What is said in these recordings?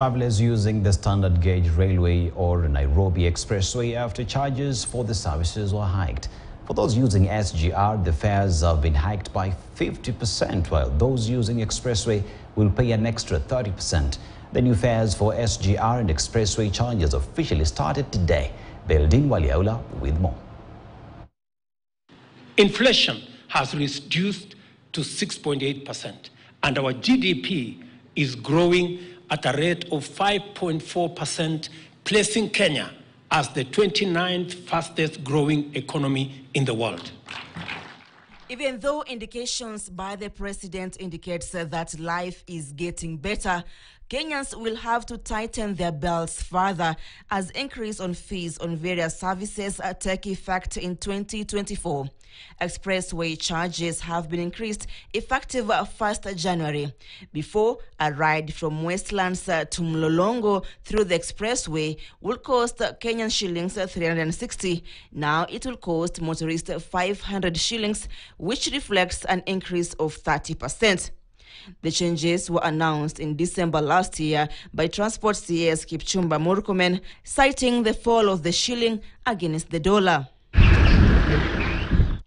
Travelers using the standard gauge railway or Nairobi Expressway after charges for the services were hiked. For those using SGR, the fares have been hiked by 50%, while those using Expressway will pay an extra 30%. The new fares for SGR and Expressway charges officially started today. Beldin Waliaula with more. Inflation has reduced to 6.8%, and our GDP is growing at a rate of 5.4%, placing Kenya as the 29th fastest growing economy in the world. Even though indications by the president indicates that life is getting better, Kenyans will have to tighten their belts further as increase on fees on various services uh, take effect in 2024. Expressway charges have been increased effective uh, 1st January. Before, a ride from Westlands uh, to Mlolongo through the expressway will cost Kenyan shillings 360. Now it will cost motorists 500 shillings, which reflects an increase of 30%. The changes were announced in December last year by Transport CS Kipchumba Murkomen, citing the fall of the shilling against the dollar.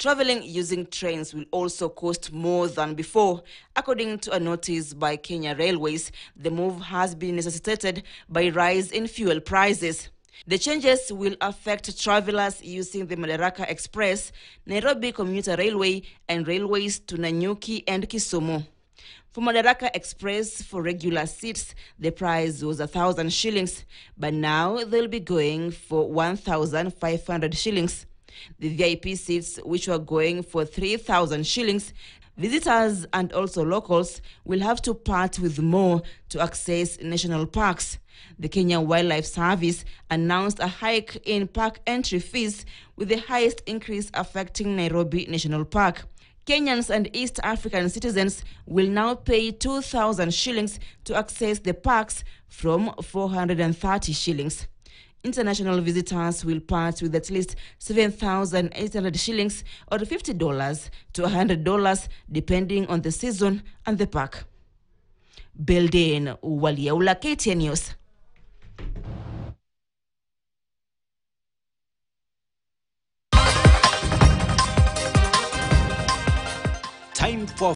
Traveling using trains will also cost more than before. According to a notice by Kenya Railways, the move has been necessitated by rise in fuel prices. The changes will affect travelers using the Madaraka Express, Nairobi Commuter Railway, and railways to Nanyuki and Kisumu. For Madaraka Express, for regular seats, the price was a thousand shillings, but now they'll be going for 1,500 shillings. The VIP seats, which were going for 3,000 shillings, visitors and also locals will have to part with more to access national parks. The Kenya Wildlife Service announced a hike in park entry fees, with the highest increase affecting Nairobi National Park. Kenyans and East African citizens will now pay 2,000 shillings to access the parks from 430 shillings. International visitors will part with at least 7,800 shillings or $50 to $100 depending on the season and the park. Belden Waliaula, KTN News.